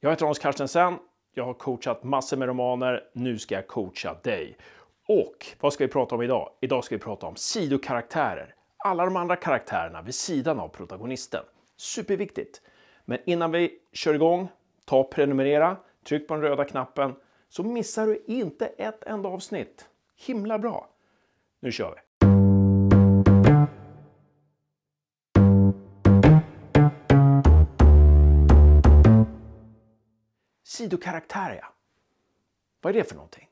Jag heter Hans Carstensen. Jag har coachat massor med romaner. Nu ska jag coacha dig. Och vad ska vi prata om idag? Idag ska vi prata om sidokaraktärer. Alla de andra karaktärerna vid sidan av protagonisten. Superviktigt. Men innan vi kör igång, ta prenumerera, tryck på den röda knappen så missar du inte ett enda avsnitt. Himla bra! Nu kör vi! Sidokaraktärer, ja. Vad är det för någonting?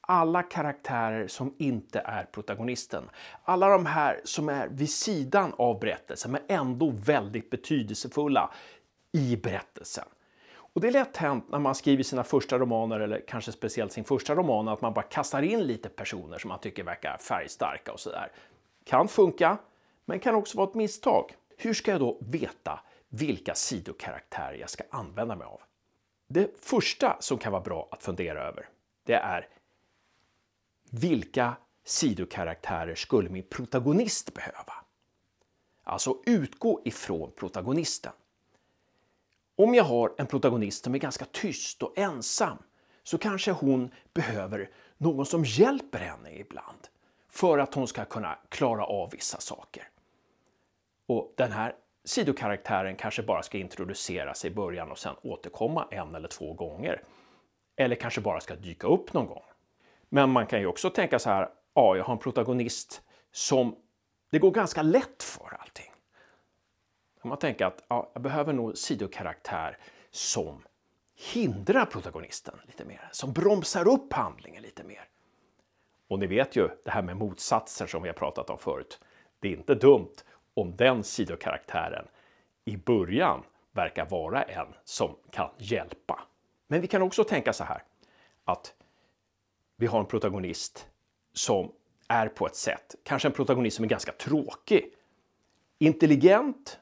Alla karaktärer som inte är protagonisten. Alla de här som är vid sidan av berättelsen men ändå väldigt betydelsefulla i berättelsen. Och det är lätt hänt när man skriver sina första romaner eller kanske speciellt sin första roman att man bara kastar in lite personer som man tycker verkar färgstarka och sådär. Kan funka, men kan också vara ett misstag. Hur ska jag då veta vilka sidokaraktärer jag ska använda mig av? Det första som kan vara bra att fundera över, det är vilka sidokaraktärer skulle min protagonist behöva? Alltså utgå ifrån protagonisten. Om jag har en protagonist som är ganska tyst och ensam så kanske hon behöver någon som hjälper henne ibland för att hon ska kunna klara av vissa saker. Och den här sidokaraktären kanske bara ska introduceras i början och sen återkomma en eller två gånger. Eller kanske bara ska dyka upp någon gång. Men man kan ju också tänka så här, ja, jag har en protagonist som det går ganska lätt för allting. Man tänker att ja, jag behöver nog sidokaraktär som hindrar protagonisten lite mer, som bromsar upp handlingen lite mer. Och ni vet ju det här med motsatser som vi har pratat om förut. Det är inte dumt om den sidokaraktären i början verkar vara en som kan hjälpa. Men vi kan också tänka så här att vi har en protagonist som är på ett sätt, kanske en protagonist som är ganska tråkig. Intelligent,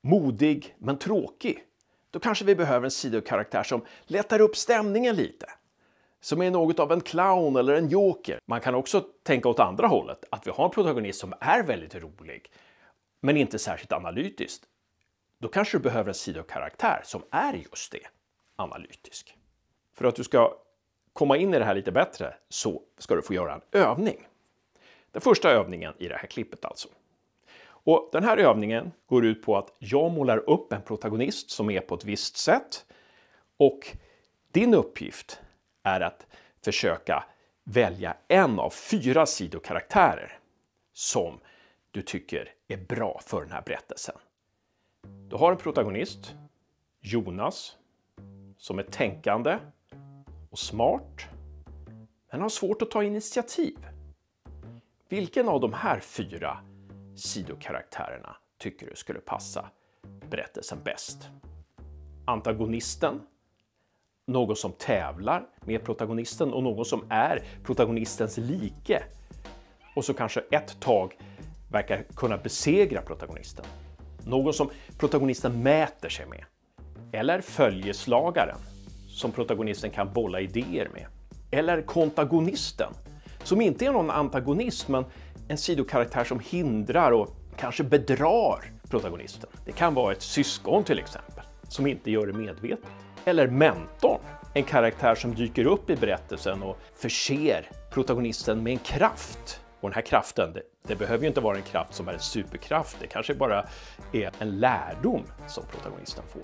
modig men tråkig. Då kanske vi behöver en sidokaraktär som lättar upp stämningen lite. Som är något av en clown eller en joker. Man kan också tänka åt andra hållet, att vi har en protagonist som är väldigt rolig men inte särskilt analytiskt. Då kanske du behöver en sidokaraktär som är just det, analytisk. För att du ska komma in i det här lite bättre så ska du få göra en övning. Den första övningen i det här klippet alltså. Och den här övningen går ut på att jag målar upp en protagonist som är på ett visst sätt och din uppgift är att försöka välja en av fyra sidokaraktärer som du tycker är bra för den här berättelsen. Du har en protagonist, Jonas, som är tänkande och smart, men har svårt att ta initiativ. Vilken av de här fyra sidokaraktärerna tycker du skulle passa berättelsen bäst? Antagonisten, någon som tävlar med protagonisten och någon som är protagonistens like. Och så kanske ett tag verkar kunna besegra protagonisten. Någon som protagonisten mäter sig med. Eller följeslagaren, som protagonisten kan bolla idéer med. Eller kontagonisten, som inte är någon antagonist men en sidokaraktär som hindrar och kanske bedrar protagonisten. Det kan vara ett syskon till exempel, som inte gör det medvetet. Eller mentorn, en karaktär som dyker upp i berättelsen och förser protagonisten med en kraft. Och den här kraften, det, det behöver ju inte vara en kraft som är en superkraft, det kanske bara är en lärdom som protagonisten får.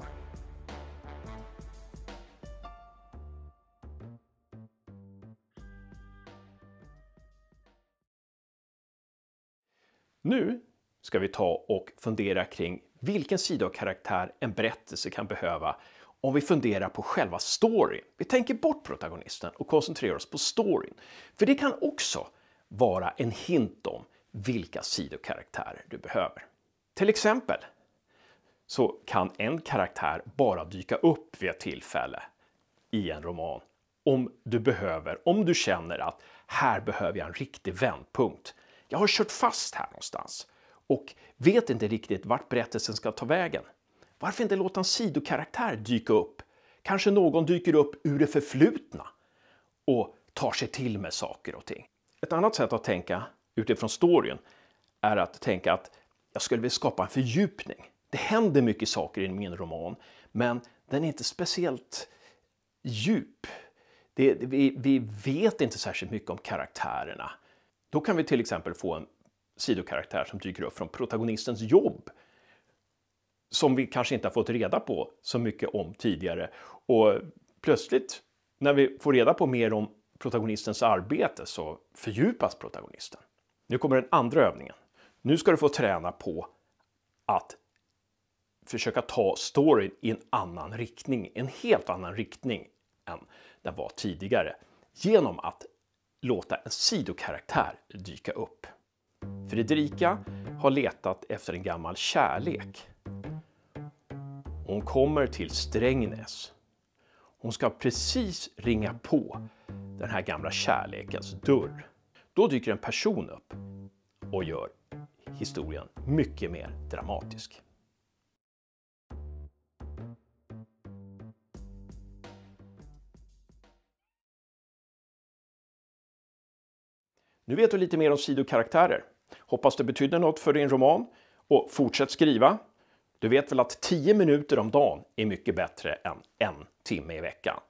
Nu ska vi ta och fundera kring vilken sida av karaktär en berättelse kan behöva om vi funderar på själva storyn. Vi tänker bort protagonisten och koncentrerar oss på storyn. För det kan också vara en hint om vilka sidokaraktärer du behöver. Till exempel så kan en karaktär bara dyka upp vid ett tillfälle i en roman om du behöver, om du känner att här behöver jag en riktig vändpunkt jag har kört fast här någonstans och vet inte riktigt vart berättelsen ska ta vägen. Varför inte låta en sidokaraktär dyka upp? Kanske någon dyker upp ur det förflutna och tar sig till med saker och ting. Ett annat sätt att tänka utifrån storyn är att tänka att jag skulle vilja skapa en fördjupning. Det händer mycket saker i min roman, men den är inte speciellt djup. Det, vi, vi vet inte särskilt mycket om karaktärerna. Då kan vi till exempel få en sidokaraktär som dyker upp från protagonistens jobb som vi kanske inte har fått reda på så mycket om tidigare. Och plötsligt, när vi får reda på mer om protagonistens arbete så fördjupas protagonisten. Nu kommer den andra övningen. Nu ska du få träna på att försöka ta storyn i en annan riktning, en helt annan riktning än den var tidigare. Genom att låta en sidokaraktär dyka upp. Fredrika har letat efter en gammal kärlek. Hon kommer till Strängnäs. Hon ska precis ringa på den här gamla kärlekens dörr. Då dyker en person upp och gör historien mycket mer dramatisk. Nu vet du lite mer om sidokaraktärer. Hoppas det betyder något för din roman och fortsätt skriva. Du vet väl att 10 minuter om dagen är mycket bättre än en timme i veckan.